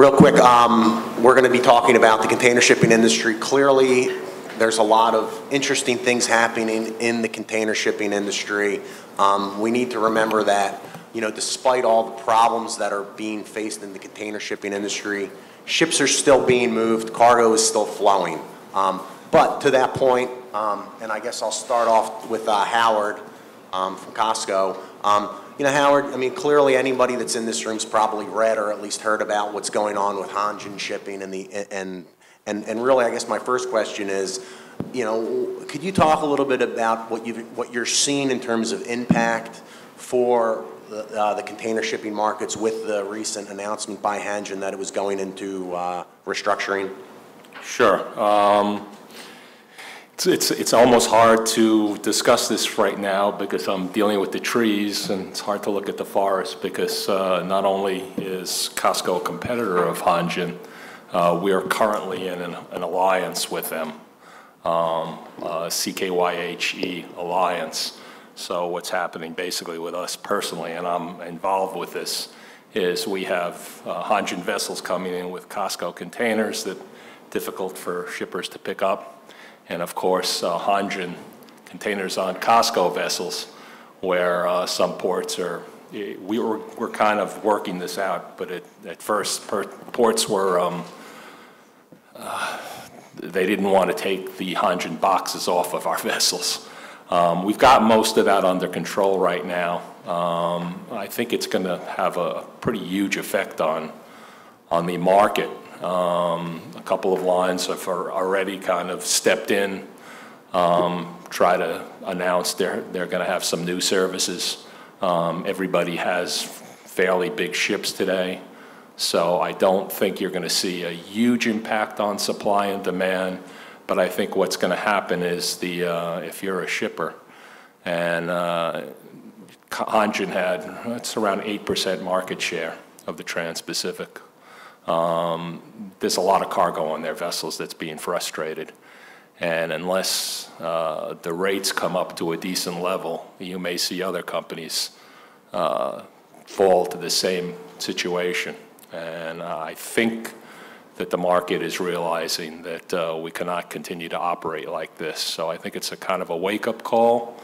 Real quick, um, we're going to be talking about the container shipping industry. Clearly, there's a lot of interesting things happening in the container shipping industry. Um, we need to remember that you know, despite all the problems that are being faced in the container shipping industry, ships are still being moved, cargo is still flowing. Um, but to that point, um, and I guess I'll start off with uh, Howard from COSCO. Howard, I mean, clearly anybody that's in this room's probably read or at least heard about what's going on with Hanjin Shipping. And the and and and really, I guess my first question is, you know, could you talk a little bit about what you've what you're seeing in terms of impact for the uh, container shipping markets with the recent announcement by Hanjin that it was going into uh, restructuring? Sure. Um, It's it's almost hard to discuss this right now because I'm dealing with the trees, and it's hard to look at the forest because uh, not only is COSCO a competitor of Hanjin, uh, we are currently in an alliance with them, um, uh, CKYHE Alliance. So what's happening basically with us personally, and I'm involved with this, is we have Hanjin vessels coming in with COSCO containers that difficult for shippers to pick up. And of course, uh, Hanjin containers on COSCO vessels where uh, some ports are. Eh, we're kind of working this out, but at first, ports were. Um, uh, they didn't want to take the Hanjin boxes off of our vessels. Um, we've got most of that under control right now. Um, I think it's going to have a pretty huge effect on, on the market. Um, a couple of lines have already kind of stepped in, um, try to announce they're they're going to have some new services. Um, everybody has fairly big ships today, so I don't think you're going to see a huge impact on supply and demand. But I think what's going to happen is the uh, if you're a shipper, and uh, Hanjin had, it's around 8% market share of the Transpacific. Um, there's a lot of cargo on their vessels that's being frustrated. And unless uh, the rates come up to a decent level, you may see other companies uh, fall to the same situation. And I think that the market is realizing that uh, we cannot continue to operate like this. So I think it's a kind of a wake-up call.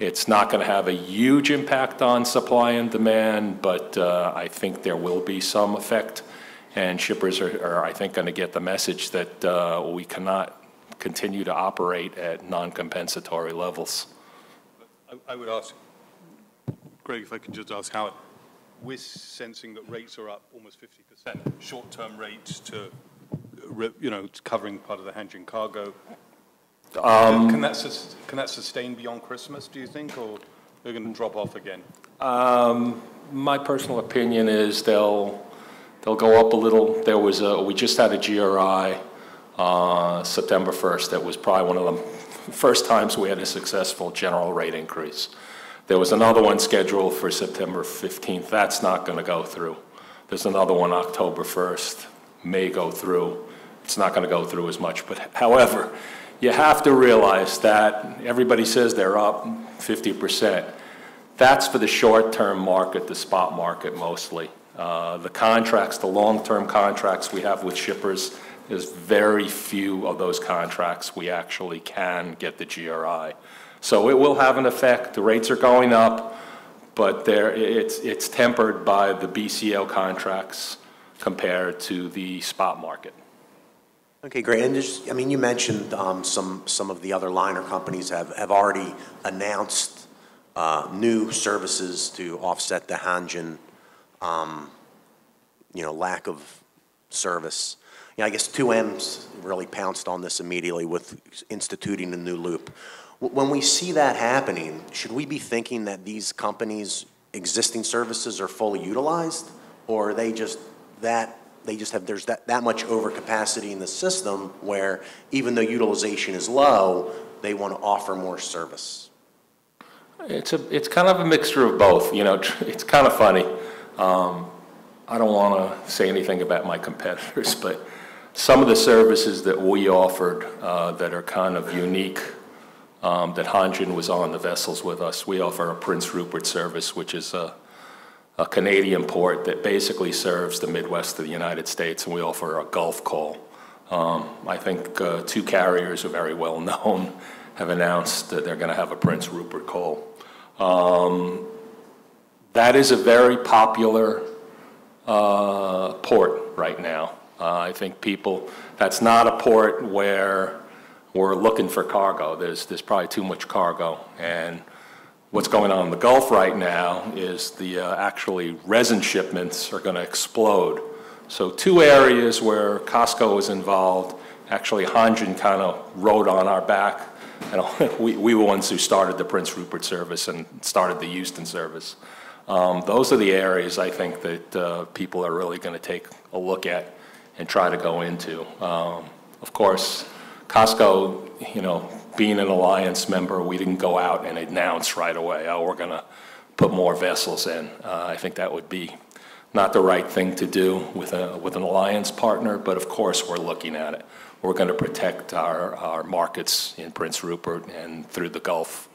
It's not going to have a huge impact on supply and demand, but I think there will be some effect, and shippers are, I think, going to get the message that uh, we cannot continue to operate at non-compensatory levels. I would ask, Greg, if I can just ask Howard. We're sensing that rates are up almost 50%, short-term rates to you know, covering part of the Hanjin cargo. Um, can that sustain beyond Christmas, do you think, or they're going to drop off again? Um, my personal opinion is they'll go up a little. There was a, we just had a GRI uh, September 1st. That was probably one of the first times we had a successful general rate increase. There was another one scheduled for September 15th. That's not going to go through. There's another one October 1st, may go through. It's not going to go through as much. But however, you have to realize that everybody says they're up 50%. That's for the short-term market, the spot market mostly. Uh, the contracts, the long-term contracts we have with shippers, there's very few of those contracts we actually can get the GRI. So it will have an effect. The rates are going up, but it's tempered by the BCO contracts compared to the spot market. Okay, great. And just, I mean, you mentioned um, some of the other liner companies have already announced uh, new services to offset the Hanjin Um, lack of service. I guess 2M's really pounced on this immediately with instituting a new loop. When we see that happening, should we be thinking that these companies' existing services are fully utilized, or are they just that they just have there's that that much overcapacity in the system where even though utilization is low, they want to offer more service? It's a it's kind of a mixture of both. You know, it's kind of funny. I don't want to say anything about my competitors, but some of the services that we offered that are kind of unique, that Hanjin was on the vessels with us, we offer a Prince Rupert service, which is a a Canadian port that basically serves the Midwest of the United States, and we offer a Gulf call. Um, I think uh, two carriers are very well known have announced that they're going to have a Prince Rupert call. Um, that is a very popular uh, port right now. Uh, I think people, that's not a port where we're looking for cargo. There's, there's probably too much cargo. And what's going on in the Gulf right now is the uh, actually resin shipments are going to explode. So two areas where COSCO is involved, actually Hanjin kind of rode on our back. You know, we, we were ones who started the Prince Rupert service and started the Houston service. Um, those are the areas I think that uh, people are really going to take a look at and try to go into. Um, of course, COSCO, you know, being an alliance member, we didn't go out and announce right away, oh, we're going to put more vessels in. Uh, I think that would be not the right thing to do with, a, with an alliance partner, but of course we're looking at it. We're going to protect our, our markets in Prince Rupert and through the Gulf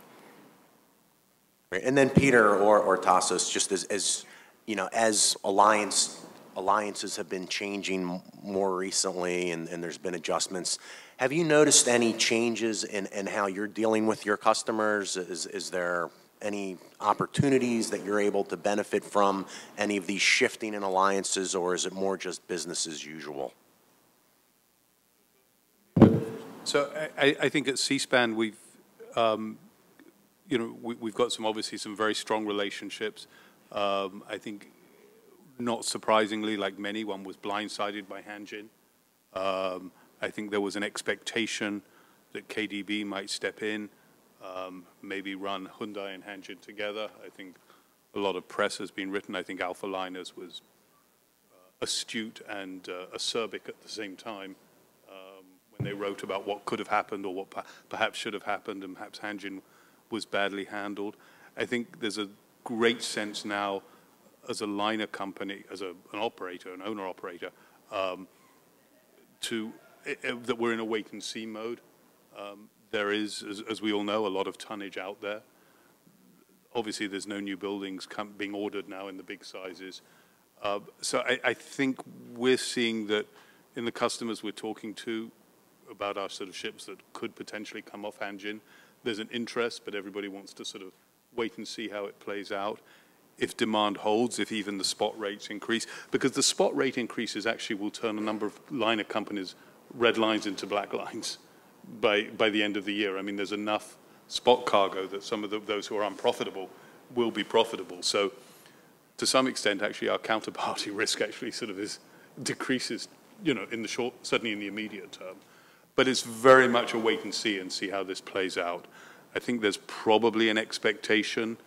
And then Peter or, or Tasos, just as, as, you know, as alliance, alliances have been changing more recently and, and there's been adjustments, have you noticed any changes in, in how you're dealing with your customers? Is, is there any opportunities that you're able to benefit from any of these shifting in alliances, or is it more just business as usual? So I, I think at Seaspan, we've, um, you know, we, we've got some, obviously, some very strong relationships. Um, I think, not surprisingly, like many, one was blindsided by Hanjin. Um, I think there was an expectation that KDB might step in, um, maybe run Hyundai and Hanjin together. I think a lot of press has been written. I think Alphaliners was uh, astute and uh, acerbic at the same time um, when they wrote about what could have happened or what perhaps should have happened, and perhaps Hanjin was badly handled. I think there's a great sense now as a liner company, as a, an operator, an owner-operator, um, to that we're in a wait and see mode. Um, there is, as, as, we all know, a lot of tonnage out there. Obviously, there's no new buildings being ordered now in the big sizes. Uh, so I, I, think we're seeing that in the customers we're talking to about our sort of ships that could potentially come off Hanjin, there's an interest, but everybody wants to sort of wait and see how it plays out. If demand holds, if even the spot rates increase, because the spot rate increases actually will turn a number of liner companies red lines into black lines by, by the end of the year. I mean, there's enough spot cargo that some of the, those who are unprofitable will be profitable. So to some extent, actually, our counterparty risk actually sort of is decreases, you know, in the short, certainly in the immediate term. But it's very much a wait and see and see how this plays out. I think there's probably an expectation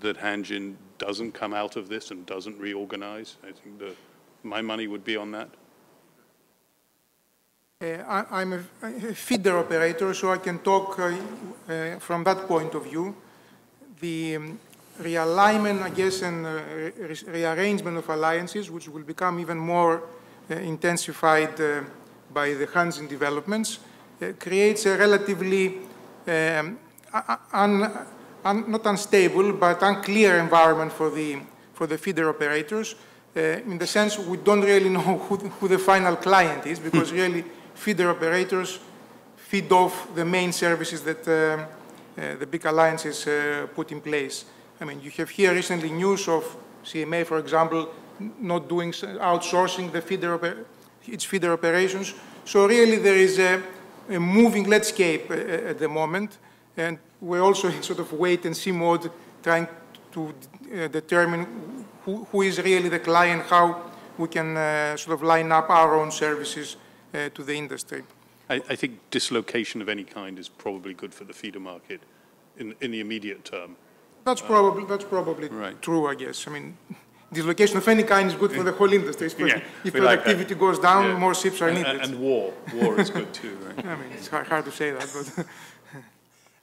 that Hanjin doesn't come out of this and doesn't reorganize. I think the, my money would be on that. Uh, I, am a, feeder operator, so I can talk uh, uh, from that point of view. The um, realignment, I guess, and uh, re rearrangement of alliances, which will become even more uh, intensified uh, by the Hanjin developments, creates a relatively um, un, un, not unstable, but unclear environment for the, for the feeder operators. in the sense we don't really know who, who the final client is, because really feeder operators feed off the main services that um, uh, the big alliances uh, put in place. I mean, you have here recently news of CMA, for example, not doing outsourcing the feeder its feeder operations. So really, there is a, a moving landscape uh, at the moment, and we're also in sort of wait and see mode, trying to uh, determine who, who is really the client, how we can uh, sort of line up our own services uh, to the industry. I, I, think dislocation of any kind is probably good for the feeder market in, in the immediate term. That's probably, that's probably right. true, I guess. I mean, dislocation of any kind is good for the whole industry, especially yeah, if productivity like goes down, yeah. more ships are and, needed. And war. War is good too, right? I mean, it's hard, hard to say that, but...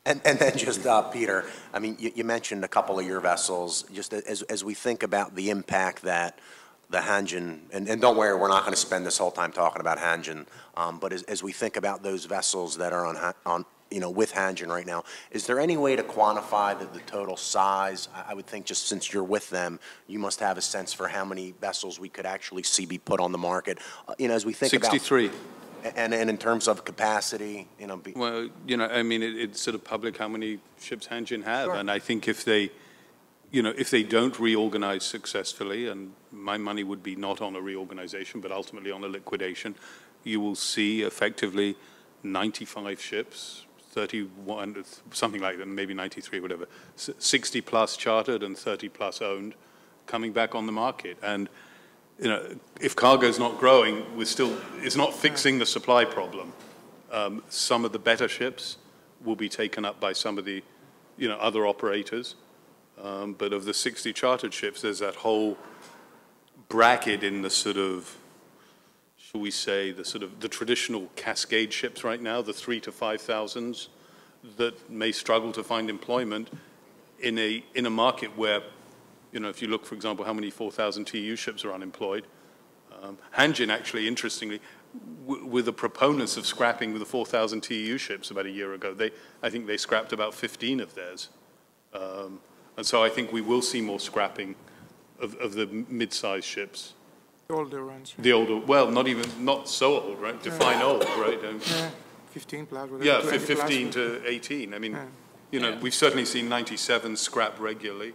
And, and, then just, uh, Peter, I mean, you, you, mentioned a couple of your vessels. Just as, as we think about the impact that the Hanjin, and, and don't worry, we're not going to spend this whole time talking about Hanjin, um, but as, as we think about those vessels that are on, on you know, with Hanjin right now. Is there any way to quantify the, the total size? I, I would think just since you're with them, you must have a sense for how many vessels we could actually see be put on the market. Uh, You know, as we think about. 63. And, and in terms of capacity, you know, be, Well, you know, I mean, it, it's sort of public how many ships Hanjin have, Sure. and I think if they, you know, if they don't reorganize successfully, and my money would be not on a reorganization, but ultimately on a liquidation, you will see effectively 95 ships, 31, something like that, maybe 93, whatever, 60 plus chartered and 30 plus owned, coming back on the market. And you know, if cargo's not growing, we're still, it's not fixing the supply problem. Um, Some of the better ships will be taken up by some of the, you know, other operators. Um, But of the 60 chartered ships, there's that whole bracket in the sort of, shall we say, the sort of, the traditional cascade ships right now, the three to 5,000s, that may struggle to find employment in a, in a market where, you know, if you look, for example, how many 4,000 TEU ships are unemployed, um, Hanjin actually, interestingly, were the proponents of scrapping the 4,000 TEU ships about a year ago. They, I think they scrapped about 15 of theirs. Um, and so I think we will see more scrapping of, of the mid-sized ships. The older ones, The older, well, not even, not so old, right? Define old, right? Um, yeah, 15 plus, whatever. yeah, 20 fif- plus. to 18. I mean, Yeah. you know, Yeah. we've certainly seen 97 scrap regularly.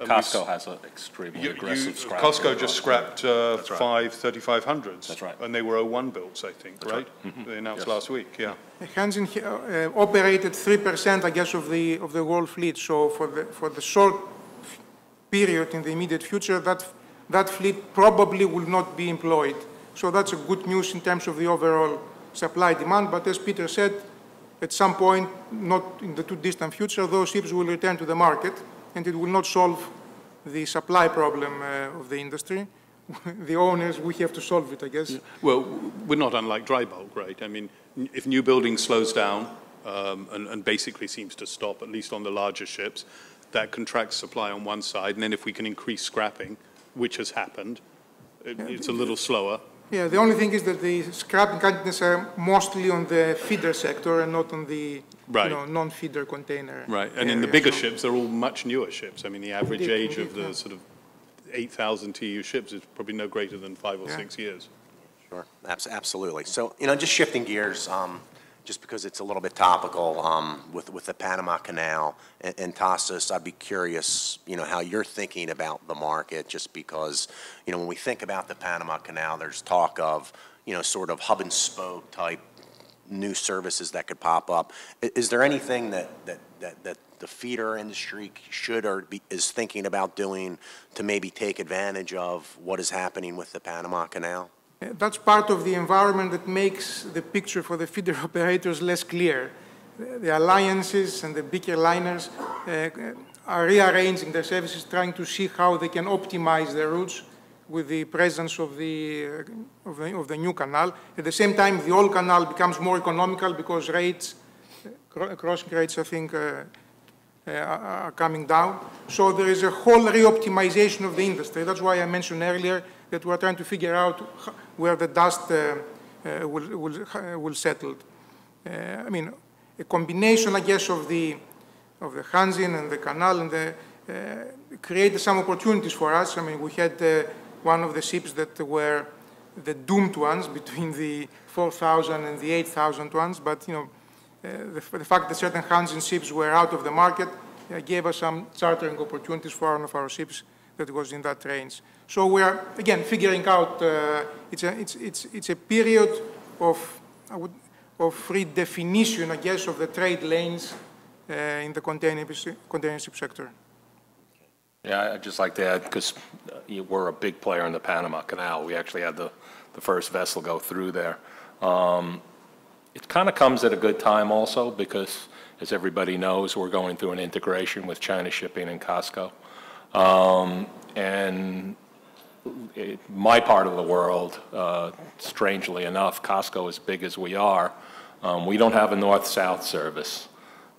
And COSCO has an extremely You- you- aggressive scrap. COSCO just scrapped uh, right. five 3500s. That's right. And they were 01 builds, I think, That's right? right. Mhm. They announced Yes. last week, yeah. Hanjin uh, operated 3%, I guess, of the, of the world fleet. So for the, for the short period in the immediate future, that, that fleet probably will not be employed. So that's a good news in terms of the overall supply demand. But as Peter said, at some point, not in the too distant future, those ships will return to the market, and it will not solve the supply problem uh, of the industry. the owners, we have to solve it, I guess. Well, we're not unlike dry bulk, right? I mean, if new building slows down um, and, and basically seems to stop, at least on the larger ships, that contracts supply on one side, and then if we can increase scrapping, which has happened, it, it's a little slower. Yeah, the only thing is that the scrapping containers are mostly on the feeder sector and not on the, Right. you know, non-feeder container. Right, and in the bigger So- ships, they're all much newer ships. I mean, the average Indeed, age of the yeah. sort of 8,000 TEU ships is probably no greater than five or Yeah. six years. Sure, abs- absolutely. So, you know, just shifting gears, um, just because it's a little bit topical, um, with, with the Panama Canal and, and I'd be curious, you know, how you're thinking about the market, just because, you know, when we think about the Panama Canal, there's talk of, you know, sort of hub and spoke type new services that could pop up. I- Is there anything that, that, that, that the feeder industry should or be, is thinking about doing to maybe take advantage of what is happening with the Panama Canal? That's part of the environment that makes the picture for the feeder operators less clear. The alliances and the bigger liners uh, are rearranging their services, trying to see how they can optimize their routes with the presence of the, uh, of the, of the new canal. At the same time, the old canal becomes more economical because rates, uh, crossing rates, I think, uh, uh, are coming down. So there is a whole re-optimization of the industry. That's why I mentioned earlier that we're trying to figure out where the dust uh, uh, will, will, will settle. Uh, I mean, a combination, I guess, of the, of the Hanjin and the canal and the, created some opportunities for us. I mean, we had one of the ships that were the doomed ones between the 4,000 and the 8,000 ones, but, you know, uh, the, the fact that certain Hanjin ships were out of the market uh, gave us some chartering opportunities for one of our ships that was in that range. So we are, again, figuring out, uh, it's, a, it's, it's, it's a period of, I would, of redefinition, I guess, of the trade lanes uh, in the container, container ship sector. Yeah, I'd just like to add, because we're a big player in the Panama Canal. We actually had the, the first vessel go through there. Um, It kind of comes at a good time also, because as everybody knows, we're going through an integration with China Shipping and COSCO. Um, And my part of the world, uh, strangely enough, COSCO as big as we are, um, we don't have a north-south service.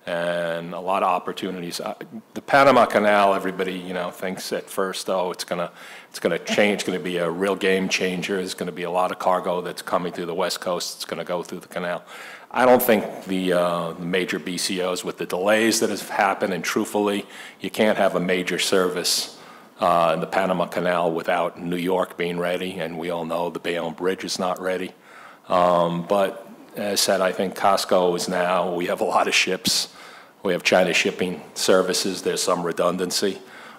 and a lot of opportunities. Uh, The Panama Canal, everybody, you know, thinks at first, oh, it's gonna, it's gonna change, it's gonna be a real game changer. There's gonna be a lot of cargo that's coming through the west coast, it's gonna go through the canal. I don't think the, uh, the major BCOs, with the delays that have happened, and truthfully, you can't have a major service uh, the Panama Canal without New York being ready, and we all know the Bayonne Bridge is not ready. Um, But as I said, I think COSCO is now, we have a lot of ships. We have China shipping services, there's some redundancy.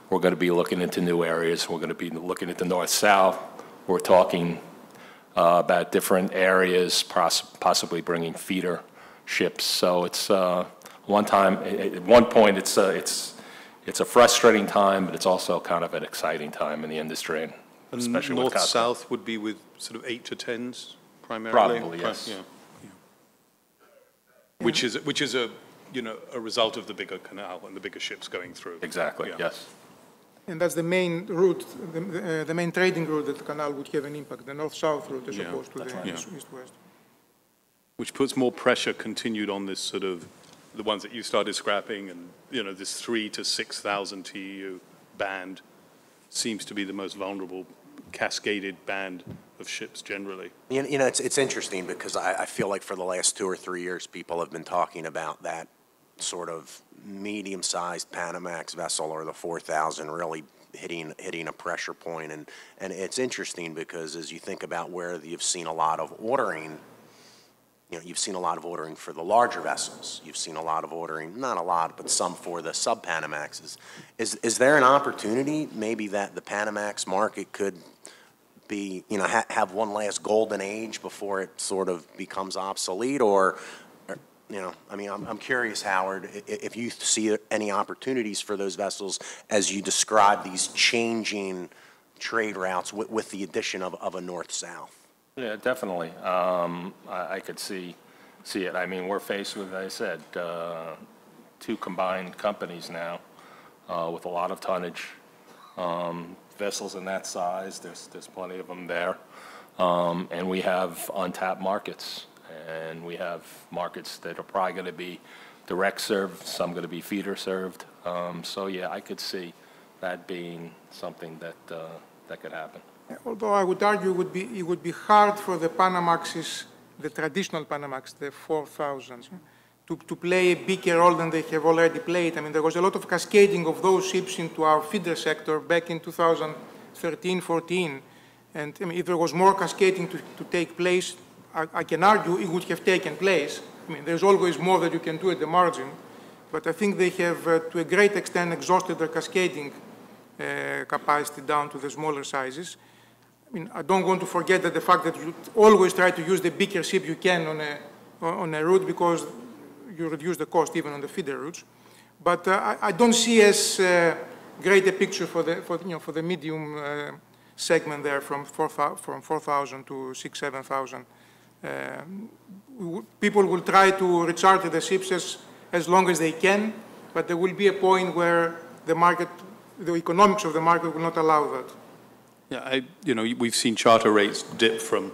We're going to be looking into new areas, we're going to be looking at the north-south. We're talking uh, about different areas, poss- possibly bringing feeder ships. So it's, uh, one time, at one point, it's, uh, it's, it's a frustrating time, but it's also kind of an exciting time in the industry, and And especially with COSCO. north-south would be with sort of eight to tens primarily? Probably, Pri- yes. yeah, yeah. Which is, which is a, you know, a result of the bigger canal and the bigger ships going through. Exactly, Yeah. yes. And that's the main route, the, uh, the main trading route that the canal would have an impact, the north-south route as Yeah, opposed to the right. Yeah. east-west. Which puts more pressure continued on this sort of, the ones that you started scrapping and, you know, this three to 6,000 TEU band seems to be the most vulnerable cascaded band of ships generally. You know, it's, it's interesting because I, I feel like for the last two or three years, people have been talking about that sort of medium-sized Panamax vessel or the 4,000 really hitting, hitting a pressure point. And, and it's interesting because as you think about where you've seen a lot of ordering, you know, you've seen a lot of ordering for the larger vessels. You've seen a lot of ordering, not a lot, but some for the sub-Panamaxes. Is, is there an opportunity maybe that the Panamax market could be, you know, ha- have one last golden age before it sort of becomes obsolete, or, or, you know, I mean, I'm, I'm curious, Howard, if you see any opportunities for those vessels as you describe these changing trade routes with, with the addition of, of a north-south. Yeah, definitely. Um, I, I could see, see it. I mean, we're faced with, as I said, uh, two combined companies now, uh, with a lot of tonnage. Um, vessels in that size, there's, there's plenty of them there. Um, and we have untapped markets, and we have markets that are probably gonna be direct served, some gonna be feeder served. Um, so yeah, I could see that being something that, uh, that could happen. Although I would argue it would be, it would be hard for the Panamaxes, the traditional Panamax, the 4000s, to, to play a bigger role than they have already played. I mean, there was a lot of cascading of those ships into our feeder sector back in 2013, 14. And I mean, if there was more cascading to, to take place, I, I can argue it would have taken place. I mean, there's always more that you can do at the margin. But I think they have, uh, to a great extent, exhausted their cascading uh, capacity down to the smaller sizes. I mean, I don't want to forget that the fact that you always try to use the bigger ship you can on a, on a route because you reduce the cost even on the feeder routes. But uh, I, I don't see as uh, great a picture for the, for, you know, for the medium uh, segment there from 4,000 from 4,000 to 6, 7,000. Um, People will try to recharter the ships as, as long as they can, but there will be a point where the market, the economics of the market will not allow that. Yeah, I, you know, we've seen charter rates dip from,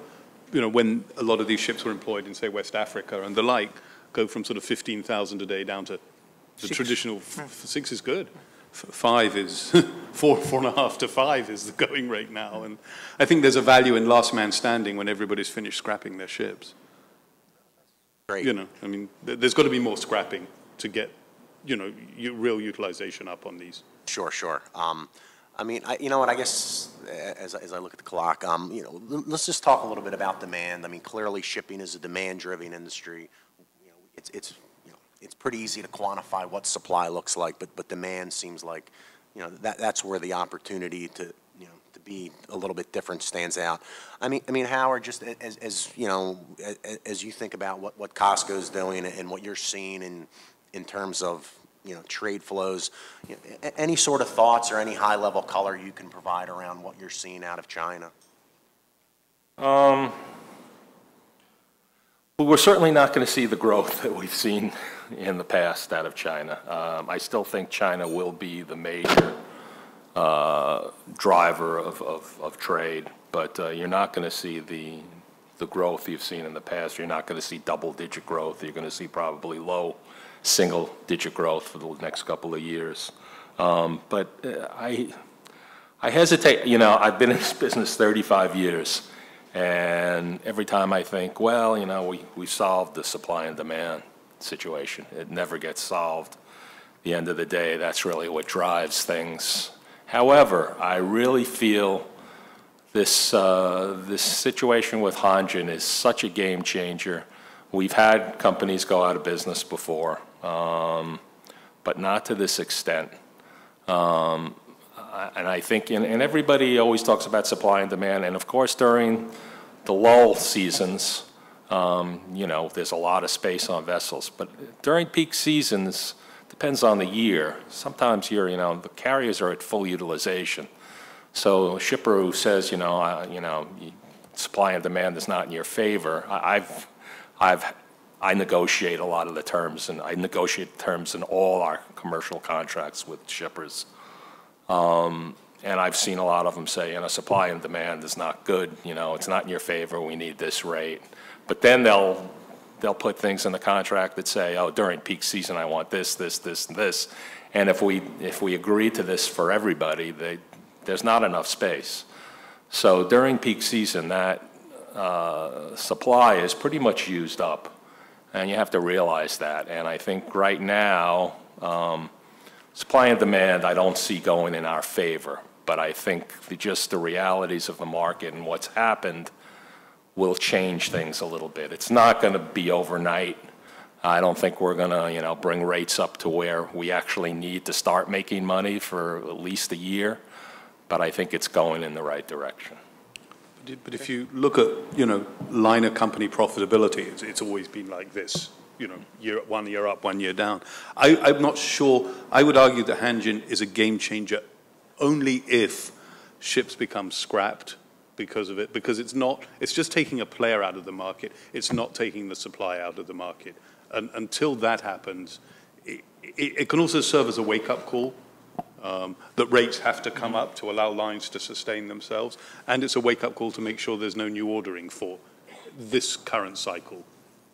you know, when a lot of these ships were employed in, say, West Africa and the like, go from sort of 15,000 a day down to the Six. traditional, f- f- six is good. F- Five is, four, four and a half to five is the going rate now. And I think there's a value in last man standing when everybody's finished scrapping their ships. Great. You know, I mean, th- there's got to be more scrapping to get, you know, real utilization up on these. Sure, sure. Um, I mean, I, you know what, I guess, as, I- as I look at the clock, um, you know, let's just talk a little bit about demand. I mean, clearly shipping is a demand-driven industry. You know, it's, it's, you know, it's pretty easy to quantify what supply looks like, but, but demand seems like, you know, that, that's where the opportunity to, you know, to be a little bit different stands out. I mean, I mean, Howard, just as, as, you know, a- a- as you think about what, what COSCO's doing and what you're seeing in, in terms of, you know, trade flows, you know, any sort of thoughts or any high-level color you can provide around what you're seeing out of China? Um, well, we're certainly not going to see the growth that we've seen in the past out of China. Um, I still think China will be the major uh, driver of, of, of trade, but uh, you're not going to see the, the growth you've seen in the past. You're not going to see double-digit growth. You're going to see probably low single-digit growth for the next couple of years. Um, But uh, I, I hesitate, you know, I've been in this business 35 years, and every time I think, well, you know, we, we solved the supply and demand situation. It never gets solved. At the end of the day, that's really what drives things. However, I really feel this, uh, this situation with Hanjin is such a game changer. We've had companies go out of business before, um, but not to this extent. Um, And I think, and and everybody always talks about supply and demand, and of course, during the lull seasons, um, you know, there's a lot of space on vessels. But during peak seasons, depends on the year. Sometimes you're, you know, the carriers are at full utilization. So a shipper who says, you know, uh, you know, supply and demand is not in your favor, I- I've, I've, I negotiate a lot of the terms, and I negotiate terms in all our commercial contracts with shippers. Um, And I've seen a lot of them say, you know, supply and demand is not good, you know, it's not in your favor, we need this rate. But then they'll, they'll put things in the contract that say, oh, during peak season, I want this, this, this, and this. And if we, if we agree to this for everybody, they, there's not enough space. So during peak season, that uh, supply is pretty much used up, and you have to realize that. And I think right now, um, supply and demand, I don't see going in our favor, but I think the- just the realities of the market and what's happened will change things a little bit. It's not going to be overnight. I don't think we're going to, you know, bring rates up to where we actually need to start making money for at least a year, but I think it's going in the right direction. But if- you look at, you know, liner company profitability, it's, it's always been like this, you know, year, one year up, one year down. I, I'm not sure, I would argue that Hanjin is a game changer only if ships become scrapped because of it, because it's not, it's just taking a player out of the market. It's not taking the supply out of the market. And until that happens, it, it, it can also serve as a wake-up call um, that rates have to come up to allow lines to sustain themselves, and it's a wake-up call to make sure there's no new ordering for this current cycle.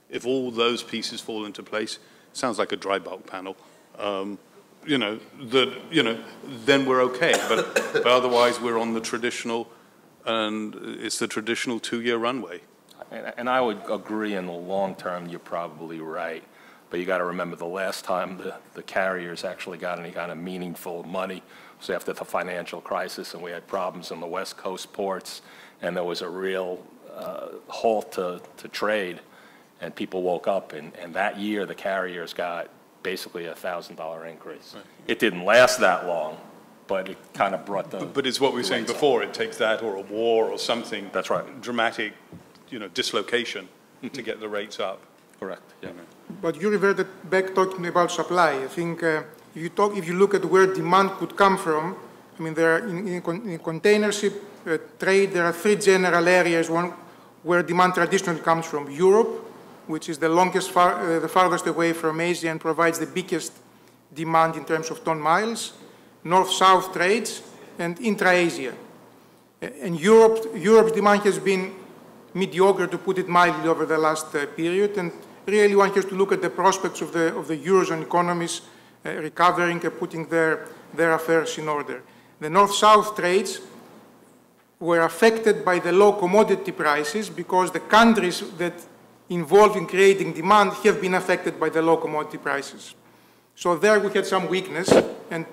If all those pieces fall into place, sounds like a dry bulk panel, um, you know, that, you know, then we're okay. But, but otherwise, we're on the traditional, and it's the traditional two-year runway. And and I would agree in the long term, you're probably right. But you got to remember, the last time the, the carriers actually got any kind of meaningful money was after the financial crisis, and we had problems in the West Coast ports, and there was a real uh, halt to, to trade, and people woke up, and, and that year, the carriers got basically a thousand dollar increase. It didn't last that long, but it kind of brought the. But it's what we were saying before, it takes that or a war or something. That's right. Dramatic, you know, dislocation to get the rates up. Correct, yeah. But you reverted back talking about supply. I think uh, if you talk, if you look at where demand could come from, I mean, there are in, in, in container ship uh, trade, there are three general areas. One where demand traditionally comes from Europe, which is the longest, far, uh, the farthest away from Asia and provides the biggest demand in terms of ton miles, north-south trades, and intra-Asia. And Europe, Europe's demand has been mediocre, to put it mildly, over the last uh, period. And really, one has to look at the prospects of the, of the Eurozone economies uh, recovering and putting their, their affairs in order. The North-South trades were affected by the low commodity prices because the countries that involved in creating demand have been affected by the low commodity prices. So there we had some weakness, and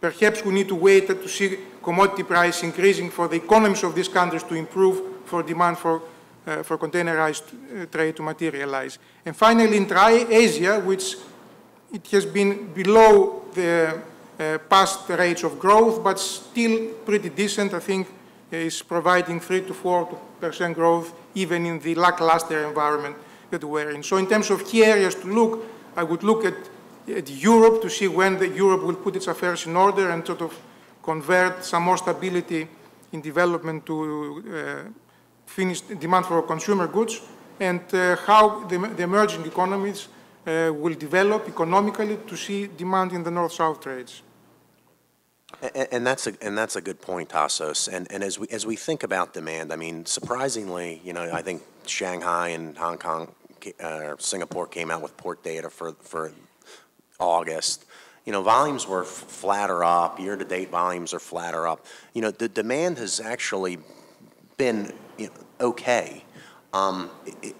perhaps we need to wait to see commodity price increasing for the economies of these countries to improve for demand for, uh, for containerized uh, trade to materialize. And finally, in Asia, which it has been below the uh, past rates of growth, but still pretty decent. I think is providing 3 to 4 percent growth even in the lackluster environment that we're in. So in terms of key areas to look, I would look at, at Europe to see when the Europe will put its affairs in order and sort of convert some more stability in development to uh, finish demand for consumer goods and uh, how the, the emerging economies uh, will develop economically to see demand in the north-south trades. And, and that's a, and that's a good point, Tasos. And, and as we, as we think about demand, I mean, surprisingly, you know, I think Shanghai and Hong Kong, uh, Singapore came out with port data for, for August, you know, volumes were flatter up, year-to-date volumes are flatter up. You know, the demand has actually been, you know, okay. Um,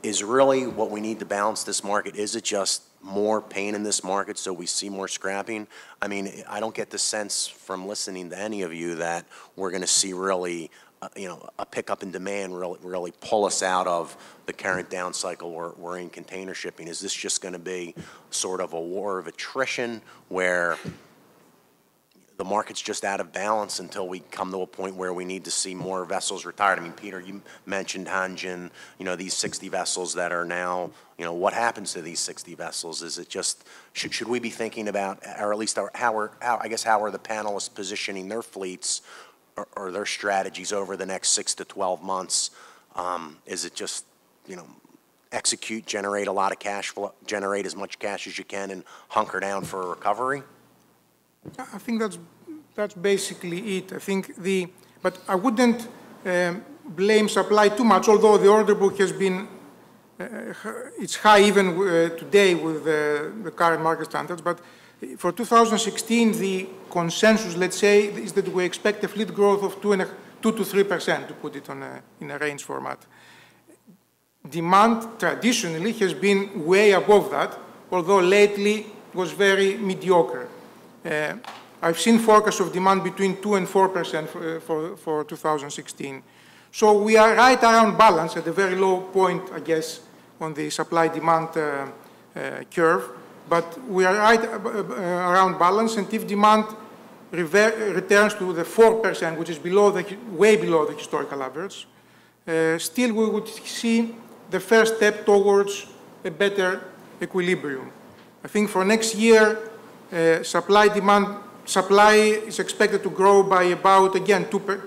Is really what we need to balance this market, is it just more pain in this market so we see more scrapping? I mean, I don't get the sense from listening to any of you that we're going to see really, uh, you know, a pickup in demand really, really pull us out of the current down cycle we're, we're in container shipping. Is this just going to be sort of a war of attrition where the market's just out of balance until we come to a point where we need to see more vessels retired. I mean, Peter, you mentioned Hanjin, you know, these 60 vessels that are now, you know, what happens to these 60 vessels? Is it just, should, should we be thinking about, or at least how are, how, I guess, how are the panelists positioning their fleets or, or their strategies over the next six to 12 months? Um, is it just, you know, execute, generate a lot of cash flow, generate as much cash as you can and hunker down for a recovery? I think that's, that's basically it. I think the, but I wouldn't um, blame supply too much, although the order book has been, uh, it's high even uh, today with uh, the current market standards. But for 2016, the consensus, let's say, is that we expect a fleet growth of two, and a, two to three percent, to put it on a, in a range format. Demand traditionally has been way above that, although lately was very mediocre. Uh, I've seen forecasts of demand between 2 and 4 percent for, for, for 2016. So we are right around balance at a very low point, I guess, on the supply-demand uh, uh, curve. But we are right uh, uh, around balance, and if demand returns to the 4 percent, which is below the, way below the historical average, uh, still we would see the first step towards a better equilibrium. I think for next year, uh, supply demand, supply is expected to grow by about, again, 2 per,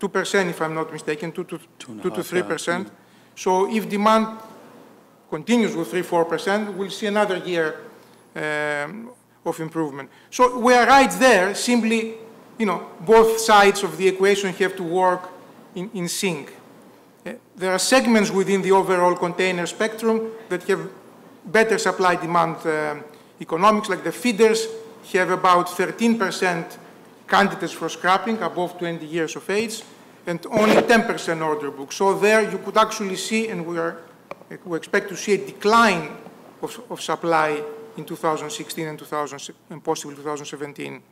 2% if I'm not mistaken, 2 to, Two 2 to 3%. yeah. So if demand continues with 3, 4%, we'll see another year um, of improvement. So we are right there, simply, you know, both sides of the equation have to work in, in sync. Uh, There are segments within the overall container spectrum that have better supply-demand um, economics, like the feeders have about 13% candidates for scrapping above 20 years of age, and only 10% order book. So there you could actually see, and we are, we expect to see a decline of, of supply in 2016 and, 2000, and possibly 2017.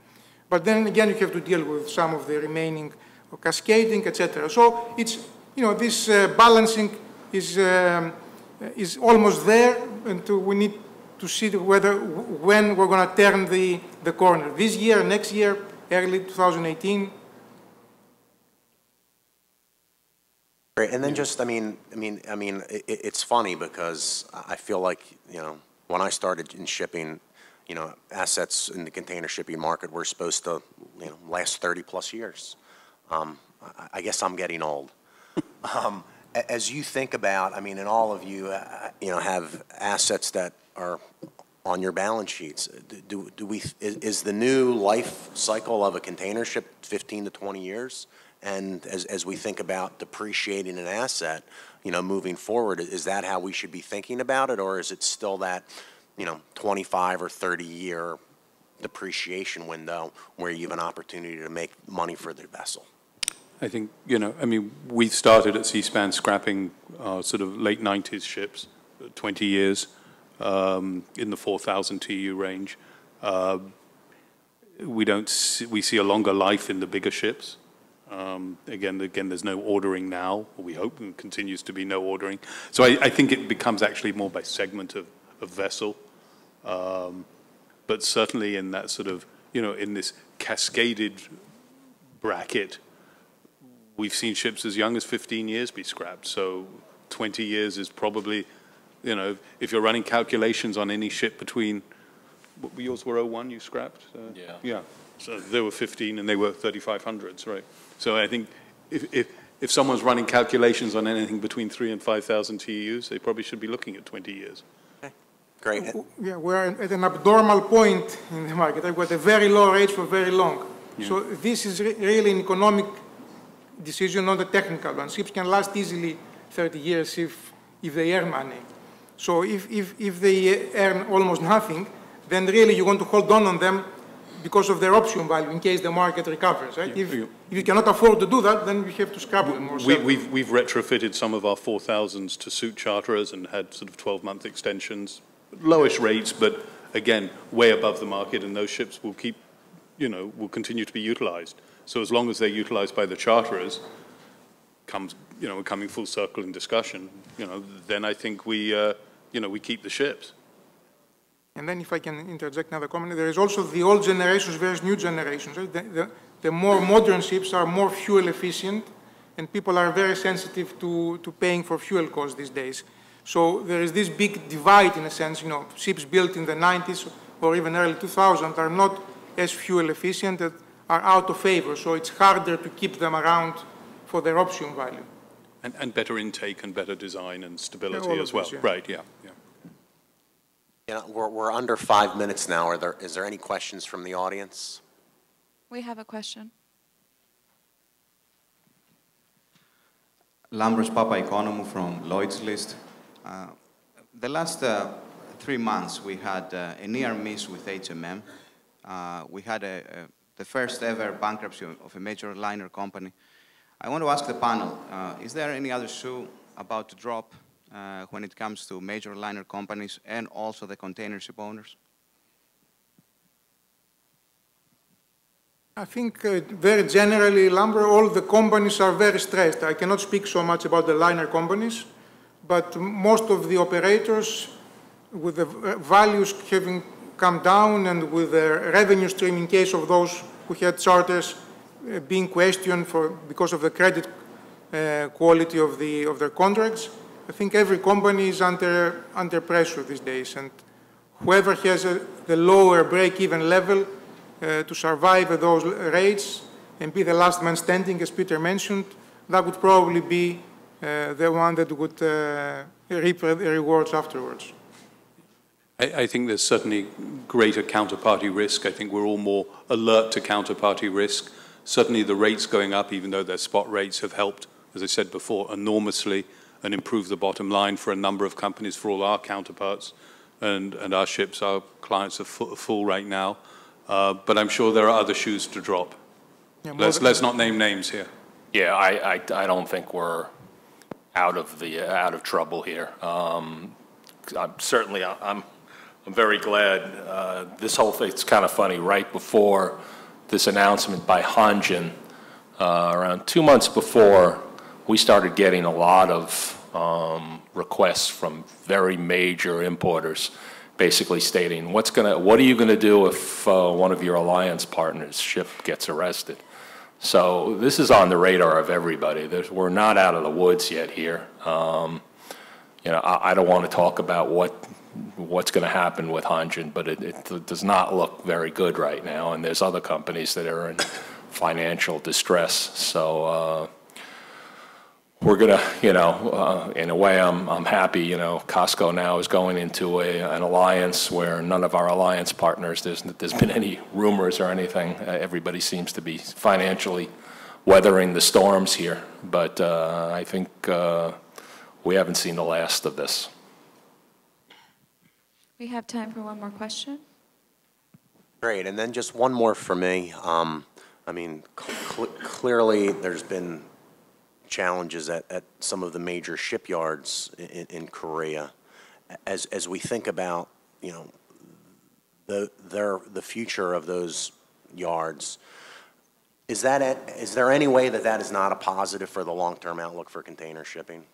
But then again, you have to deal with some of the remaining cascading, etc. So it's, you know, this uh, balancing is, um, is almost there, and we need to see whether, when we're going to turn the, the corner. This year, next year, early 2018, Great, and then just, I mean, I mean, I mean, i i- it's funny because I I feel like, you know, when I started in shipping, you know, assets in the container shipping market were supposed to, you know, last 30-plus years. Um, I, I guess I'm getting old. Um, as you think about, I mean, and all of you, uh, you know, have assets that are on your balance sheets. Do- Do, we, is, is the new life cycle of a container ship 15 to 20 years? And as, as we think about depreciating an asset, you know, moving forward, is that how we should be thinking about it? Or is it still that, you know, 25 or 30-year depreciation window where you have an opportunity to make money for the vessel? I think, you know, I mean, we started at Seaspan scrapping uh, sort of late 90s ships, uh, 20 years, um, in the 4,000 TEU range. Uh, we don't see, we see a longer life in the bigger ships. Um, again, again, there's no ordering now, we hope, and continues to be no ordering. So I, think it becomes actually more by segment of, of vessel. Um, but certainly in that sort of, you know, in this cascaded bracket, we've seen ships as young as 15 years be scrapped. So 20 years is probably, you know, if you're running calculations on any ship between, what, yours were 01 you scrapped? Uh, Yeah. Yeah. So they were 15 and they were 3500s, right? So I think if, if, if someone's running calculations on anything between 3 and 5,000 TEUs, they probably should be looking at 20 years. Okay. Great. Yeah, we're at an abnormal point in the market. I've got a very low rate for very long. Yeah. So this is re- really an economic decision, not a technical one. Ships can last easily 30 years if, if they earn money. So if, if, if they earn almost nothing, then really you want to hold on on them because of their option value in case the market recovers, right? If, yeah. if you cannot afford to do that, then you have to scrap them or we, we've, we've retrofitted some of our 4,000s to suit charterers and had sort of 12-month extensions, lowish rates, but again, way above the market, and those ships will keep, you know, will continue to be utilized. So as long as they're utilized by the charterers, comes, you know, coming full circle in discussion, you know, then I think we, uh, you know, we keep the ships. And then if I can interject another comment, there is also the old generations versus new generations. Right? The, the, the more modern ships are more fuel efficient, and people are very sensitive to, to paying for fuel costs these days. So there is this big divide in a sense, you know, ships built in the 90s or even early 2000s are not as fuel efficient, that are out of favor. So it's harder to keep them around for their option value. And, and better intake and better design and stability of as well. this, yeah. Right, yeah, yeah. Yeah, we're, we're under five minutes now. Are there, is there any questions from the audience? We have a question. Lambros Papaikonomou from Lloyd's List. Uh, The last uh, three months, we had uh, a near miss with HMM. Uh, We had a- a- the first ever bankruptcy of a major liner company. I want to ask the panel, uh, is there any other shoe about to drop uh, when it comes to major liner companies and also the container ship owners? I think uh, very generally, Lambros, all the companies are very stressed. I cannot speak so much about the liner companies, but most of the operators, with the values having come down and with the revenue stream in case of those who had charters uh, being questioned for, because of the credit uh, quality of, the, of their contracts, I think every company is under, under pressure these days. And whoever has a, the lower break-even level uh, to survive at those rates and be the last man standing, as Peter mentioned, that would probably be uh, the one that would uh, reap the rewards afterwards. I, I think there's certainly greater counterparty risk. I think we're all more alert to counterparty risk. Certainly the rates going up, even though their spot rates have helped, as I said before, enormously and improved the bottom line for a number of companies, for all our counterparts. And, and our ships, our clients are full, full right now. Uh, but I'm sure there are other shoes to drop. Yeah, Let's, let's not name names here. Yeah, I, I, I don't think we're out of the, out of trouble here. Um, I'm certainly, I'm, I'm very glad, uh, this whole thing, it's kind of funny, right before this announcement by Hanjin, uh, around two months before, we started getting a lot of, um, requests from very major importers, basically stating, what's gonna, what are you gonna do if, uh, one of your alliance partners' ship gets arrested? So this is on the radar of everybody. There's, we're not out of the woods yet here. Um, you know, I, I don't want to talk about what, what's going to happen with Hanjin, but it, it does not look very good right now. And there's other companies that are in financial distress. So, uh, we're gonna, you know, uh, in a way, I'm, I'm happy, you know, COSCO now is going into a, an alliance where none of our alliance partners, there's, there's been any rumors or anything. Uh, Everybody seems to be financially weathering the storms here, but, uh, I think, uh, we haven't seen the last of this. We have time for one more question. Great, and then just one more for me. Um, I mean, cl- clearly, there's been challenges at, at some of the major shipyards in, in Korea. As, as we think about, you know, the, their, the future of those yards, is that, at- is there any way that that is not a positive for the long-term outlook for container shipping?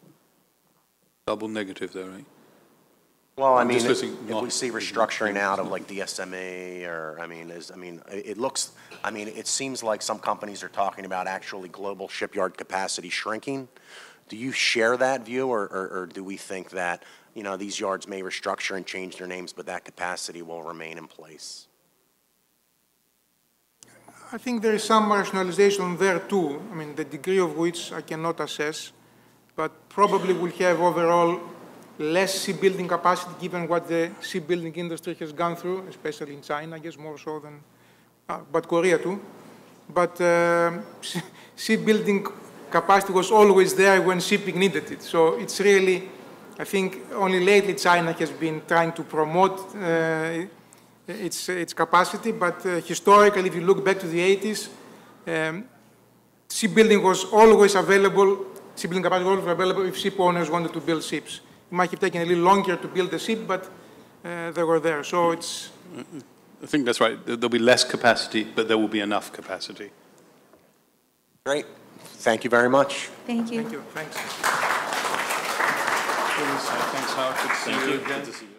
Double negative there, right? Well, I I'm mean, just if listening, if not- we see restructuring out of like mm-hmm. DSME or, I mean, is, I mean, it it looks, I mean, it seems like some companies are talking about actually global shipyard capacity shrinking. Do you share that view or, or, or do we think that, you know, these yards may restructure and change their names, but that capacity will remain in place? I think there is some rationalization there too. I mean, the degree of which I cannot assess, but probably we'll have overall less shipbuilding capacity given what the shipbuilding industry has gone through, especially in China, I guess more so than, uh, but Korea too. But um, shipbuilding capacity was always there when shipping needed it. So it's really, I think only lately China has been trying to promote uh, its, its capacity, but uh, historically, if you look back to the 80s, um, shipbuilding was always available, shipbuilding capacity was always available if ship owners wanted to build ships. It might have taken a little longer to build the ship, but uh, they were there. So it's, I think that's right. There- There'll be less capacity, but there will be enough capacity. Great. Thank you very much. Thank you. thank you, thanks. Thanks, Howard. Good to see you again.